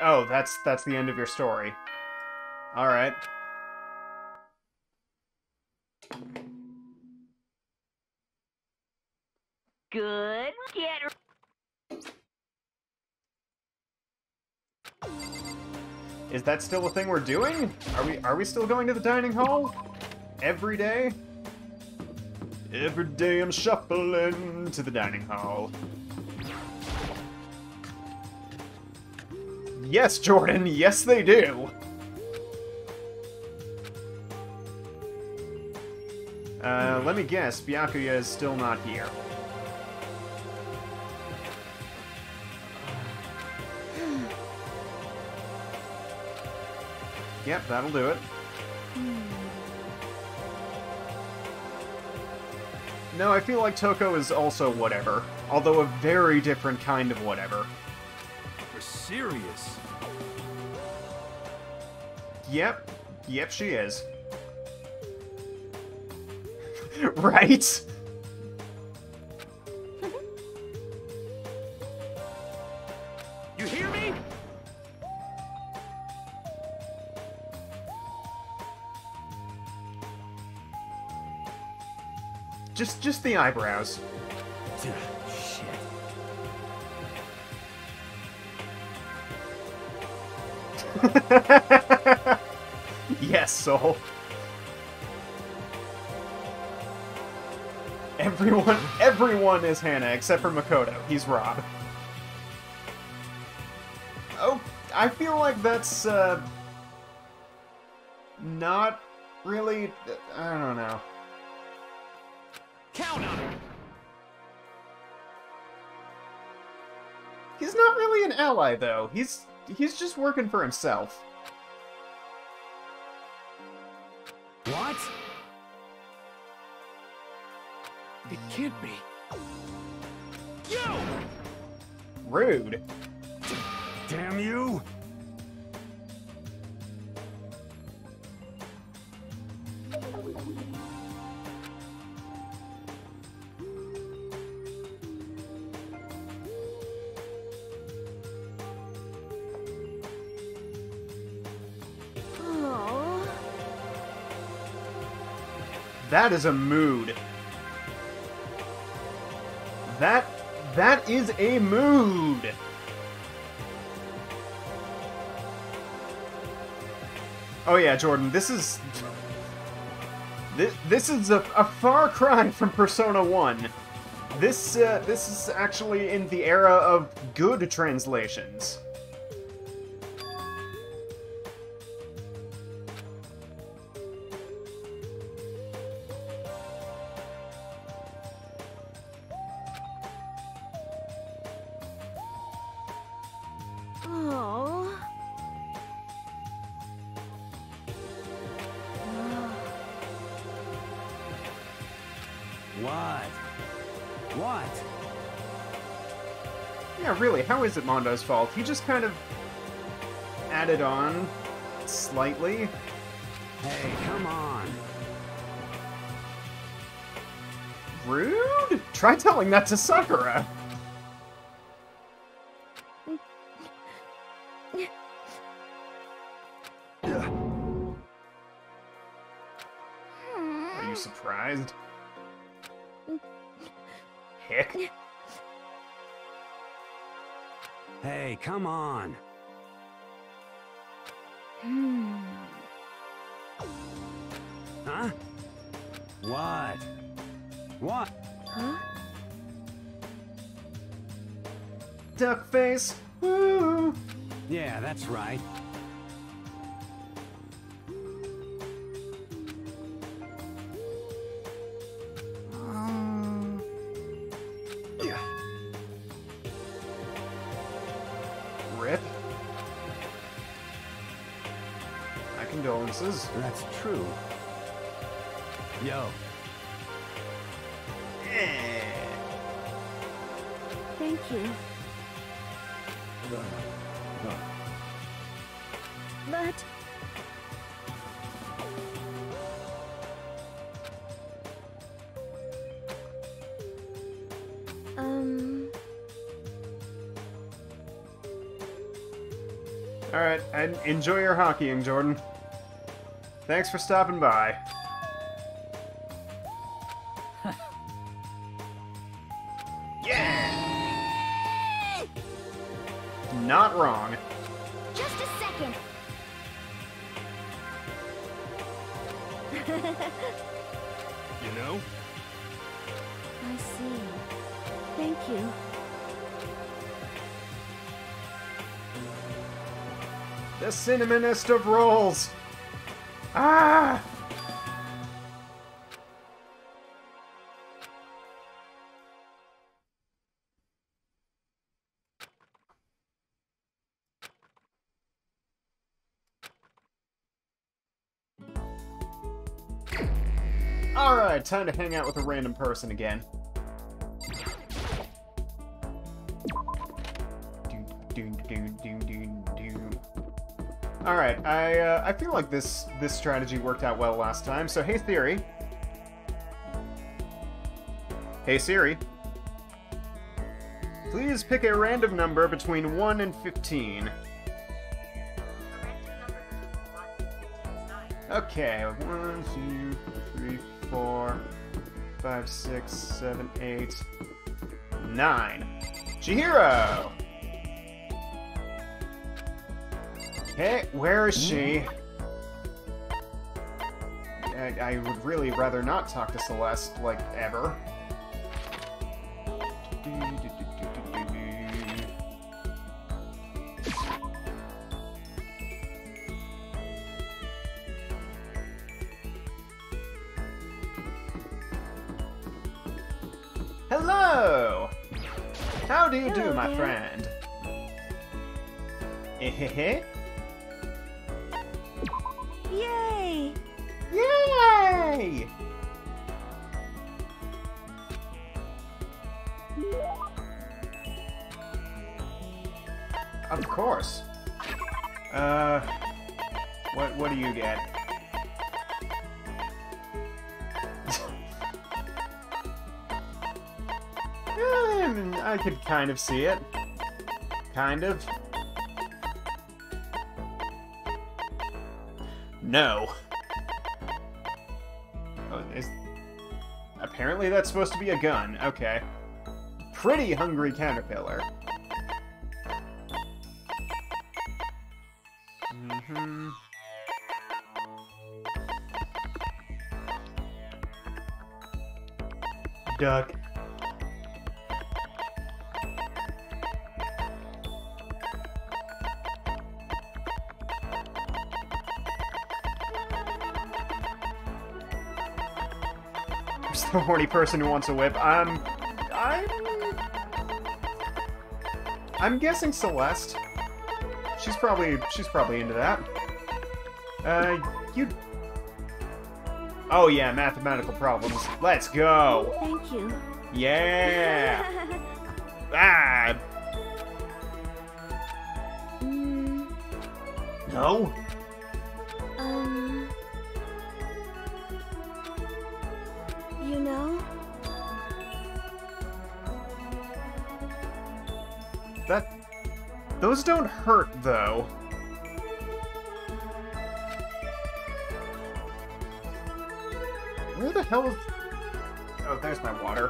Oh, that's that's the end of your story. All right. Good. Get Is that still a thing we're doing? Are we are we still going to the dining hall? Every day? Every day I'm shuffling to the dining hall. Yes, Jordan, yes they do. Uh, let me guess, Byakuya is still not here. Yep, that'll do it. No, I feel like Toko is also whatever, although a very different kind of whatever. Serious. Yep, yep, she is. right? You hear me? Just, just the eyebrows. yes, Soul. Everyone, everyone is Hannah except for Makoto. He's Rob. Oh, I feel like that's uh, not really. I don't know. Count on it. He's not really an ally, though. He's he's just working for himself. What? It can't be. You! Rude. Damn you! That is a mood. That that is a mood. Oh yeah, Jordan, this is this, this is a, a far cry from Persona 1. This uh, this is actually in the era of good translations. What? What? Yeah, really, how is it Mondo's fault? He just kind of added on slightly. Hey, come on. Rude? Try telling that to Sakura. What? What? Huh? Duck face. Woo. Yeah, that's right. Thank you. But um Alright, and enjoy your hockeying, Jordan. Thanks for stopping by. You know? I see. Thank you. The cinnamonest of rolls. Ah! Alright, time to hang out with a random person again. Doon, doon, doon, doon, doon. All right, I uh, I feel like this this strategy worked out well last time. So hey Theory, hey Siri, please pick a random number between one and fifteen. Okay, one, two, three, four, five, six, seven, eight, nine. Chihiro. Hey, where is she? Hmm? I, I would really rather not talk to Celeste, like, ever. Hello! How do you do, my there. friend? Eh Eh, I could kind of see it. Kind of. No. Oh, is... Apparently that's supposed to be a gun. Okay. Pretty hungry caterpillar. hmm Duck. There's the horny person who wants a whip. I'm... I'm... I'm guessing Celeste. She's probably, she's probably into that. Uh, you... Oh yeah, mathematical problems. Let's go! Thank you. Yeah! ah! mm, No? That... Those don't hurt, though. Where the hell is... Oh, there's my water.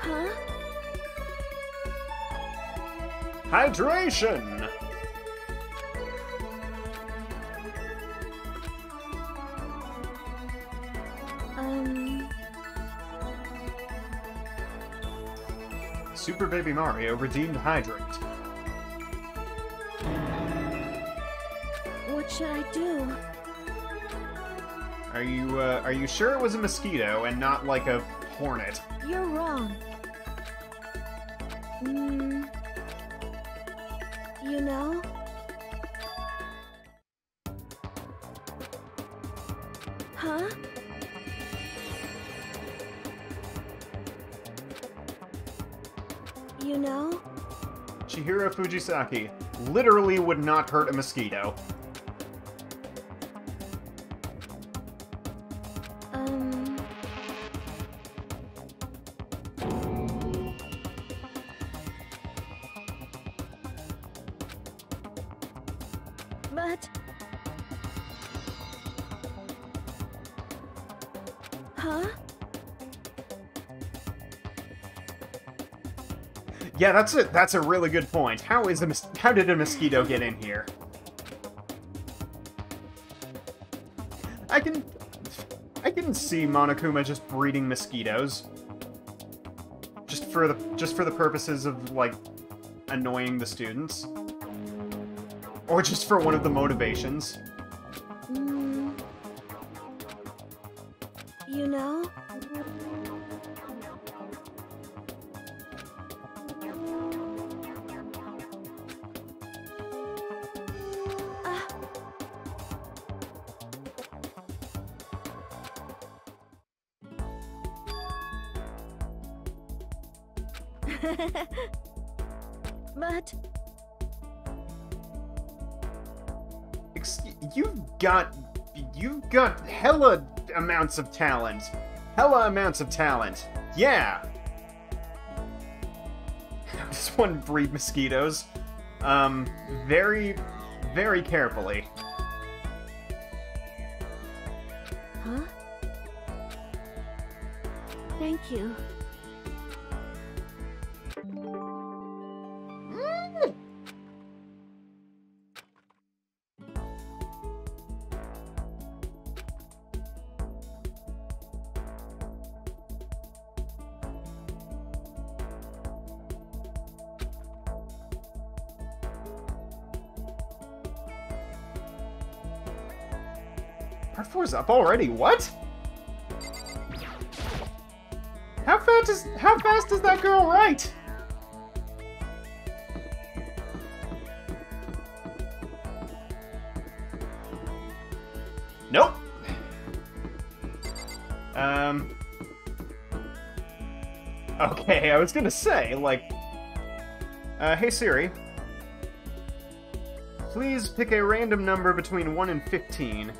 Huh? Hydration! Baby Mario redeemed Hydrate. What should I do? Are you, uh, are you sure it was a mosquito and not like a hornet? You're wrong. Hmm. You know? Chihiro Fujisaki literally would not hurt a mosquito. Um. But. Huh? Yeah, that's a that's a really good point. How is a how did a mosquito get in here? I can I can see Monokuma just breeding mosquitoes. Just for the just for the purposes of like annoying the students. Or just for one of the motivations. but Ex- you've got you've got hella amounts of talent. Hella amounts of talent. Yeah. Just one breed mosquitoes. Um, very, very carefully. Huh? Thank you. Up already. What? How fast is how fast does that girl write? Nope. Um. Okay, I was gonna say, like. Uh, hey Siri. Please pick a random number between 1 and 15.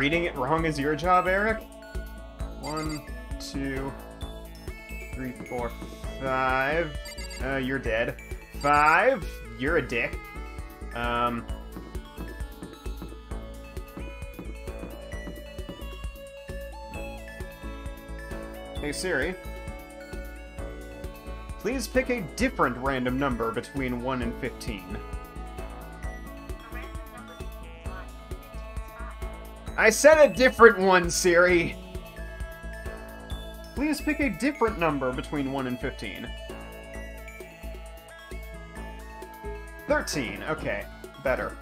Reading it wrong is your job, Eric? One, two, three, four, five. Uh, you're dead. Five. You're a dick. Um. Hey Siri. Please pick a different random number between 1 and 15. I said a different one, Siri! Please pick a different number between 1 and 15. 13, okay. Better.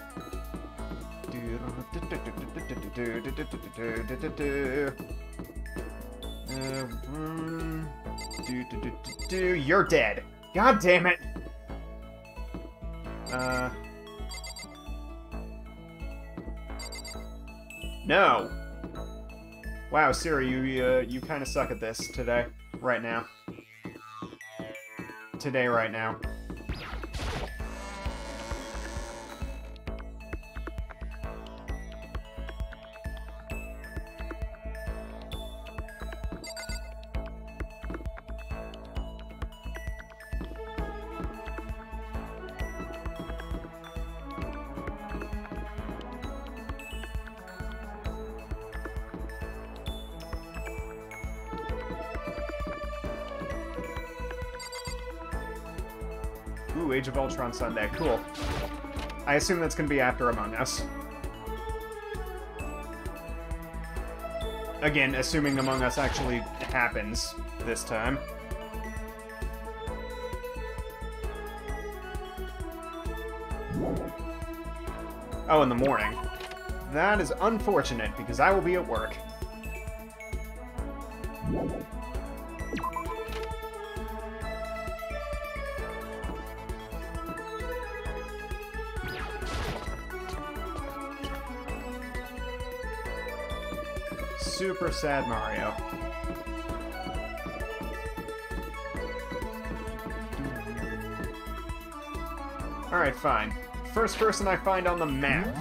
You're dead. God damn it. Uh. No. Wow, Siri, you uh, you kind of suck at this today, right now. Today, right now. Ooh, Age of Ultron Sunday. Cool. I assume that's gonna be after Among Us. Again, assuming Among Us actually happens this time. Oh, in the morning. That is unfortunate, because I will be at work. Sad Mario. Alright, fine. First person I find on the map.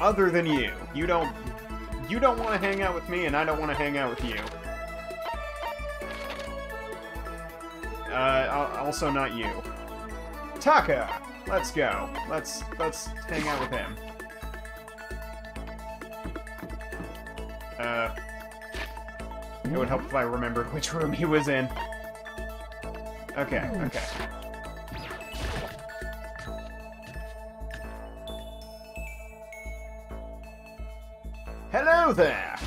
Other than you. You don't... You don't want to hang out with me, and I don't want to hang out with you. Uh, also not you. Taka! Let's go. Let's, let's hang out with him. Uh... It would help if I remembered which room he was in. Okay, okay. Hello there!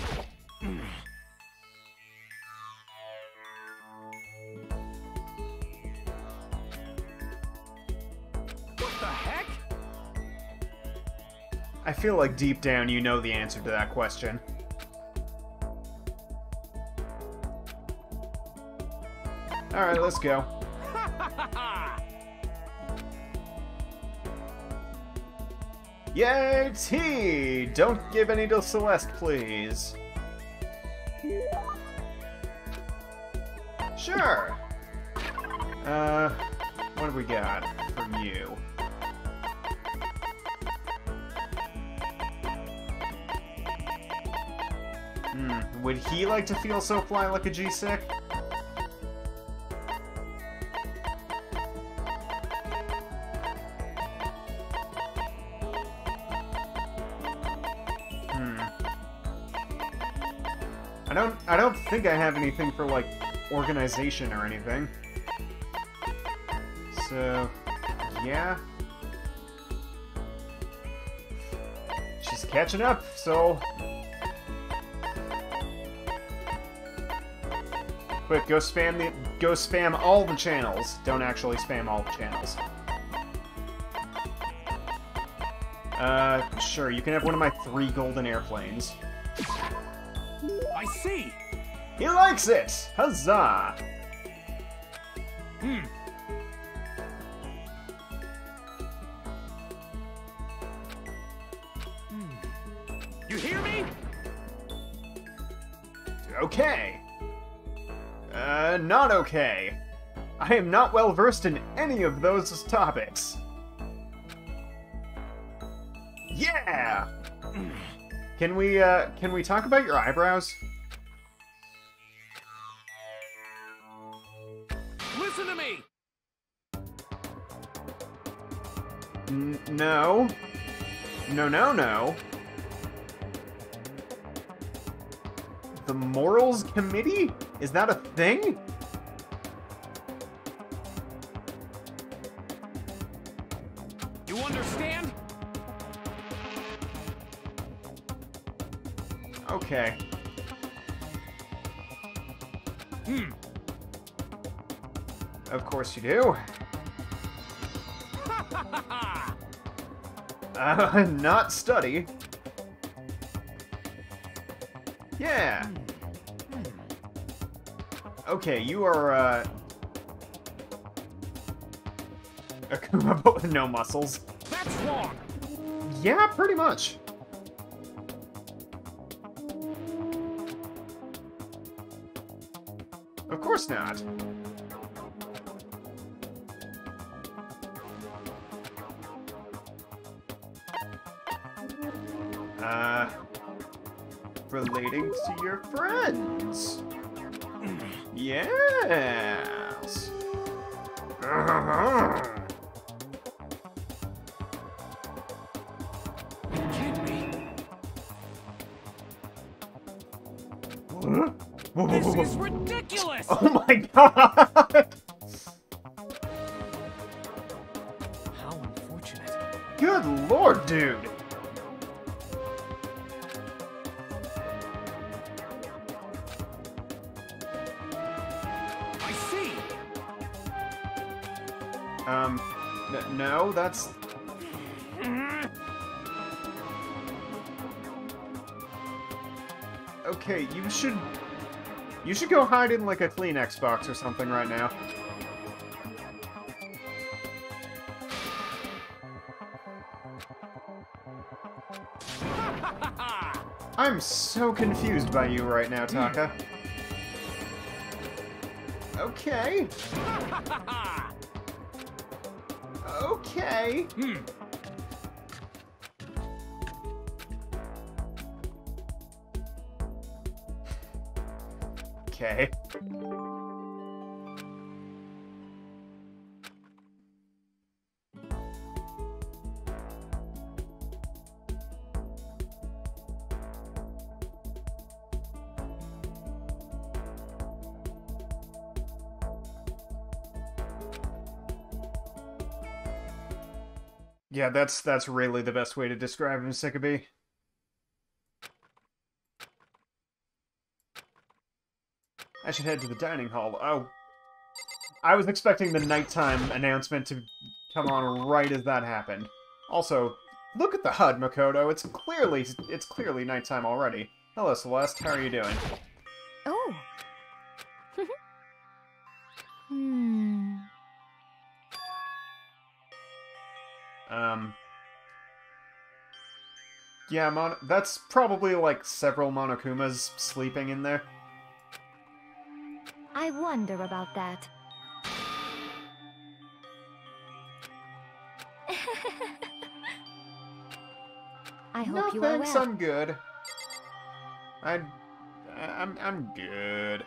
What the heck? I feel like deep down you know the answer to that question. Alright, let's go. Yay, tea! Don't give any to Celeste, please. Sure. Uh, what have we got from you? Hmm, would he like to feel so fly like a G6? Think I have anything for like organization or anything. So yeah. She's catching up, so Quick, go spam the go spam all the channels. Don't actually spam all the channels. Uh, sure, you can have one of my three golden airplanes. I see. He likes it! Huzzah! Hmm. Hmm. You hear me? Okay. Uh, not okay. I am not well versed in any of those topics. Yeah! Can we, uh, can we talk about your eyebrows? No. No, no, no. The Morals Committee? Is that a thing? You understand? Okay. Hmm. Of course you do. Uh, not study. Yeah. Okay, you are, uh... A Kumaba with no muscles. That's wrong. Yeah, pretty much. Relating to your friends. Yes. You kidding me? This is ridiculous. Oh my god! Okay, you should... You should go hide in, like, a Kleenex box or something right now. I'm so confused by you right now, Taka. Okay. Okay. hmm. okay. Yeah, that's that's really the best way to describe him, Sickaby. I should head to the dining hall. Oh. I was expecting the nighttime announcement to come on right as that happened. Also, look at the HUD, Makoto. It's clearly it's clearly nighttime already. Hello, Celeste. How are you doing? Oh. hmm. Um. Yeah, Mon that's probably like several Monokumas sleeping in there. I wonder about that. I hope no you are thanks, well. I'm good. I, I'm, I'm good.